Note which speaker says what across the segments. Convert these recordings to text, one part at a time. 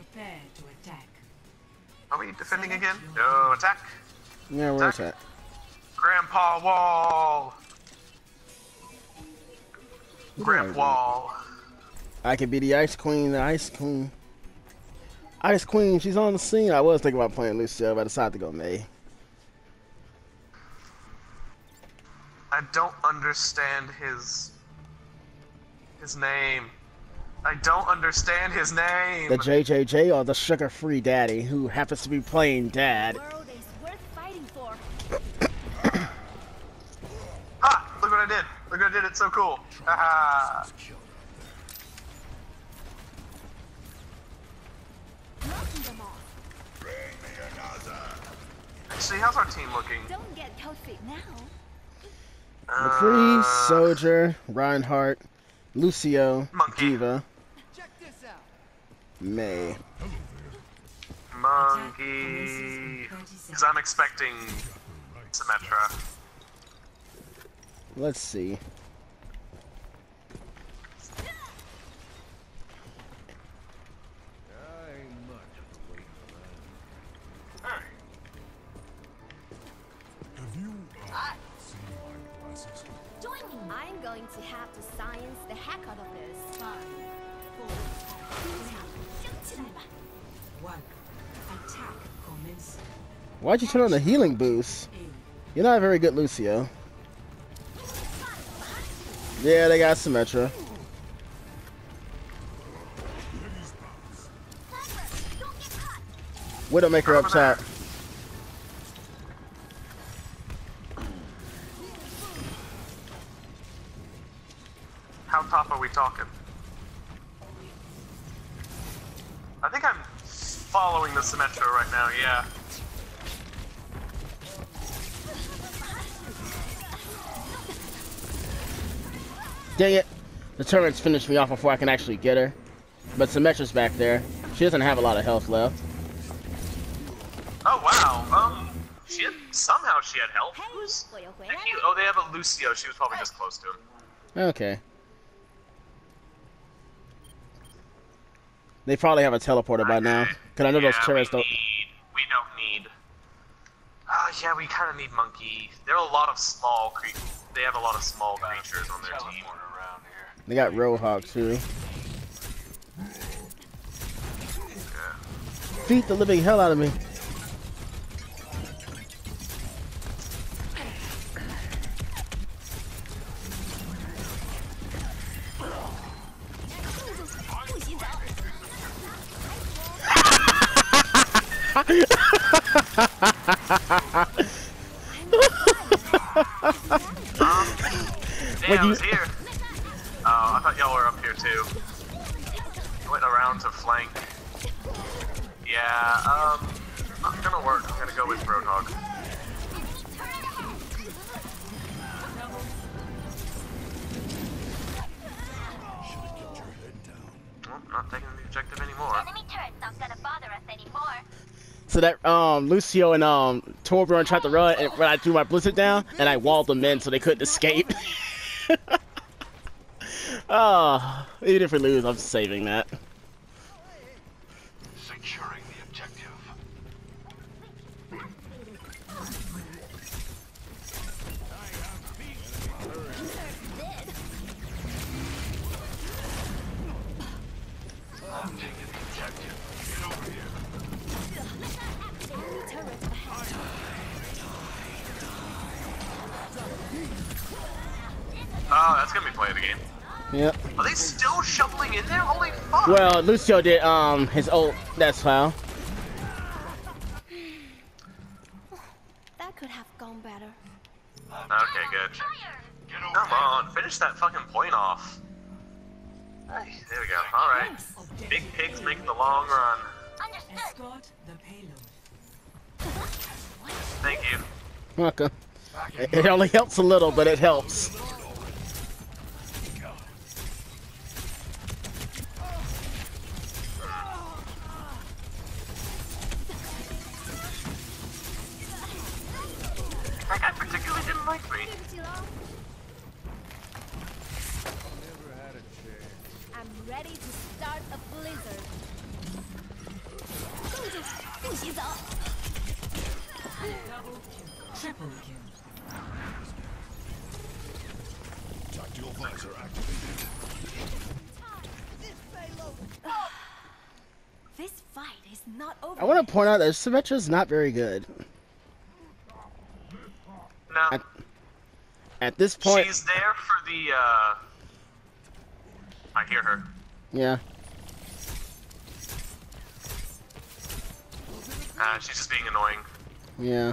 Speaker 1: Prepare to attack.
Speaker 2: Are we defending again? No, attack.
Speaker 3: Yeah, where's that?
Speaker 2: Grandpa Wall.
Speaker 3: Who
Speaker 2: Grandpa? Wall.
Speaker 3: I could be the Ice Queen, the Ice Queen. Ice Queen, she's on the scene. I was thinking about playing Lucio, but I decided to go Mei.
Speaker 2: I don't understand his his name. I don't understand his name.
Speaker 3: The JJJ or the sugar-free daddy who happens to be playing dad.
Speaker 4: world is worth fighting for.
Speaker 2: ah, look what I did. Look what I did. It's so cool. Haha.
Speaker 4: Knocking them off.
Speaker 2: Actually, how's our team looking?
Speaker 4: Don't get cold now.
Speaker 3: McCree,
Speaker 2: Uh,
Speaker 3: Soldier, Reinhardt, Lucio,
Speaker 2: Monkey.
Speaker 3: D.Va, Mei.
Speaker 2: Monkey. Because I'm expecting Symmetra.
Speaker 3: Let's see.
Speaker 4: Join me. I'm going to have to science the heck out of this.
Speaker 3: Why'd you turn on the healing boost? You're not a very good Lucio. Yeah, they got Symmetra. Widowmaker up top.
Speaker 2: How top are we talking? I think I'm following the Symmetra right now, yeah.
Speaker 3: Dang it. The turret's finished me off before I can actually get her. But Symmetra's back there. She doesn't have a lot of health left.
Speaker 2: Oh, wow. Um, she had, somehow she had health. Who's, oh, they have a Lucio. She was probably just close to him.
Speaker 3: Okay. They probably have a teleporter by now. Because I know
Speaker 2: yeah,
Speaker 3: those
Speaker 2: turrets
Speaker 3: don't...
Speaker 2: we don't need... Uh, yeah, we kind of need monkey. There are a lot of small creatures. They have a lot of small creatures on their team.
Speaker 3: They got Roadhog too. Beat the living hell out of me.
Speaker 2: Damn,
Speaker 3: Wait,
Speaker 2: I
Speaker 3: you-
Speaker 2: was here. Oh, I thought y'all were up here too. Went around to flank. Yeah, um, not gonna work. I'm gonna go with Roadhog. Well, not taking the objective anymore.
Speaker 4: Enemy turret's not gonna bother us anymore.
Speaker 3: So that um Lucio and um Torbjorn tried to run and when I threw my blizzard down and I walled them in so they couldn't escape. oh, even if we lose, I'm saving that.
Speaker 2: Oh, that's gonna be play of the game.
Speaker 3: Yep.
Speaker 2: Are they still shoveling in there? Holy fuck!
Speaker 3: Well, Lucio did um his ult. That's how.
Speaker 4: That could have gone better.
Speaker 2: Okay, good. Come on, finish that fucking point off. Hey, there we go. Alright. Big pigs making the long run.
Speaker 1: Escort the payload.
Speaker 2: Thank you.
Speaker 3: Welcome. It it only helps a little, but it helps.
Speaker 1: Triple kill.
Speaker 5: Tactical visor activated.
Speaker 4: This fight is not over.
Speaker 3: I want to point out that Symmetra's not very good.
Speaker 2: No,
Speaker 3: At- At this point,
Speaker 2: she's there for the. uh... I hear her.
Speaker 3: yeah.
Speaker 2: Uh, she's just being annoying.
Speaker 3: Yeah.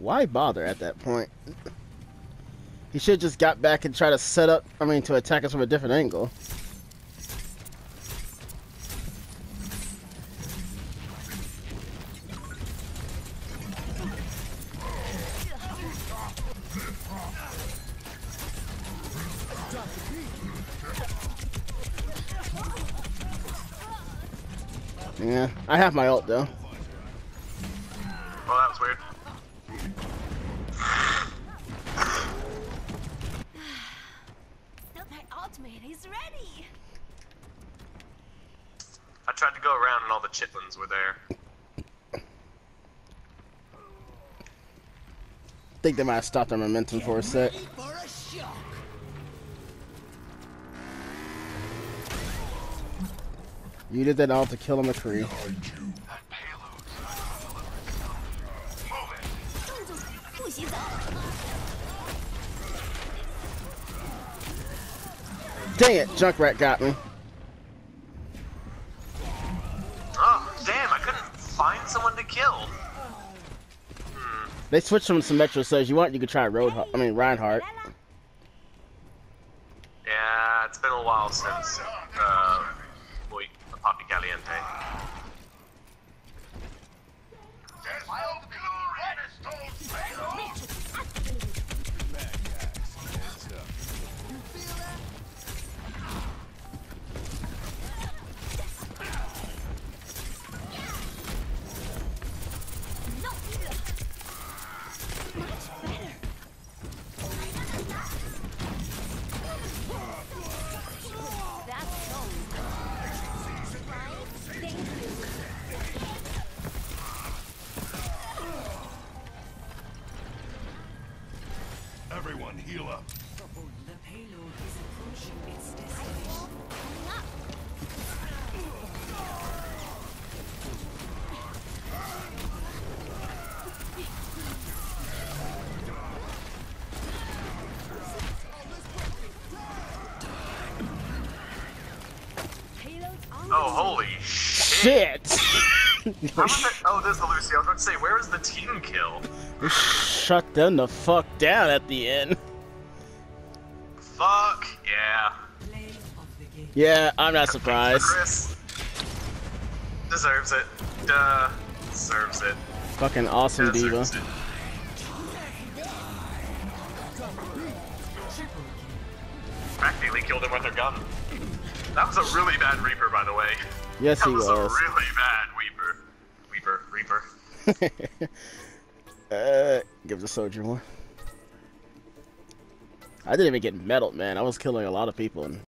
Speaker 3: Why bother at that point? He should just got back and try to set up, I mean, to attack us from a different angle. Yeah, I have my ult though.
Speaker 2: Well, that was weird.
Speaker 4: My ultimate is ready.
Speaker 2: I tried to go around and all the chitlins were there.
Speaker 3: think they might have stopped their momentum for a sec. You did that all to kill a McCree.
Speaker 4: 洗澡。
Speaker 3: Dang it, Junkrat got me.
Speaker 2: Oh, damn, I couldn't find someone to kill.
Speaker 3: They switched from Symmetra, so if you want, you could try Road. I mean Reinhardt.
Speaker 2: Yeah, it's been a while since, uh, muy Papi Caliente.
Speaker 5: There's no glory in a Everyone heal up.
Speaker 1: The payload is approaching its destination.
Speaker 4: Coming up. Payload on the
Speaker 2: Oh, holy shit.
Speaker 3: Shit!
Speaker 2: How was that- Oh, there's the Lucy. I was about to say, where is the team kill?
Speaker 3: Shut them the fuck down at the end.
Speaker 2: Fuck, yeah.
Speaker 1: Play of the game.
Speaker 3: Yeah, I'm not surprised.
Speaker 2: Chris deserves it. Duh. Deserves it.
Speaker 3: Fucking awesome D.Va.
Speaker 2: Deserves it. Practically killed him with her gun. That was a really bad Reaper, by the way.
Speaker 3: Yes,
Speaker 2: That
Speaker 3: he
Speaker 2: was a
Speaker 3: was.
Speaker 2: a really bad Weeper. Weeper. Reaper.
Speaker 3: uh, give the soldier one. I didn't even get meddled, man. I was killing a lot of people. And